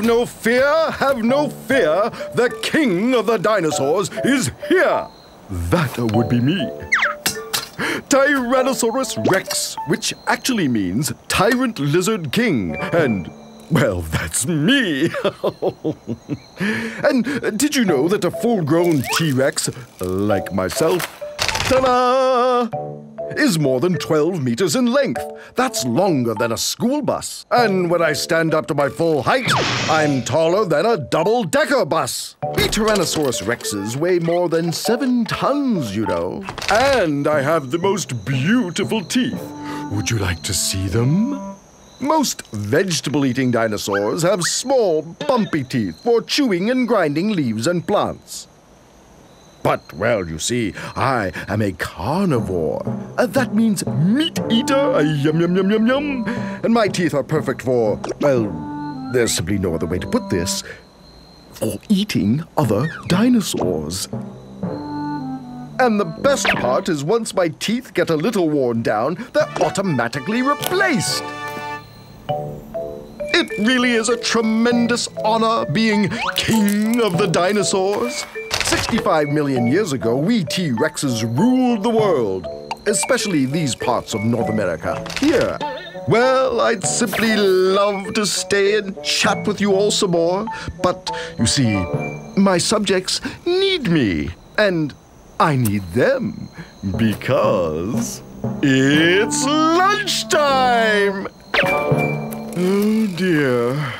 Have no fear, have no fear. The king of the dinosaurs is here. That would be me. Tyrannosaurus rex, which actually means Tyrant Lizard King, and well, that's me. and did you know that a full grown T Rex, like myself, ta is more than 12 meters in length. That's longer than a school bus. And when I stand up to my full height, I'm taller than a double decker bus. We Tyrannosaurus Rexes weigh more than seven tons, you know. And I have the most beautiful teeth. Would you like to see them? Most vegetable-eating dinosaurs have small, bumpy teeth for chewing and grinding leaves and plants. But, well, you see, I am a carnivore. Uh, that means meat eater, uh, yum yum yum yum yum. And my teeth are perfect for, well, there's simply no other way to put this, for eating other dinosaurs. And the best part is once my teeth get a little worn down, they're automatically replaced. It really is a tremendous honor being king of the dinosaurs. 65 million years ago, we T-Rexes ruled the world, especially these parts of North America. Here. Well, I'd simply love to stay and chat with you all some more, but you see, my subjects need me, and I need them because it's lunchtime! Oh dear.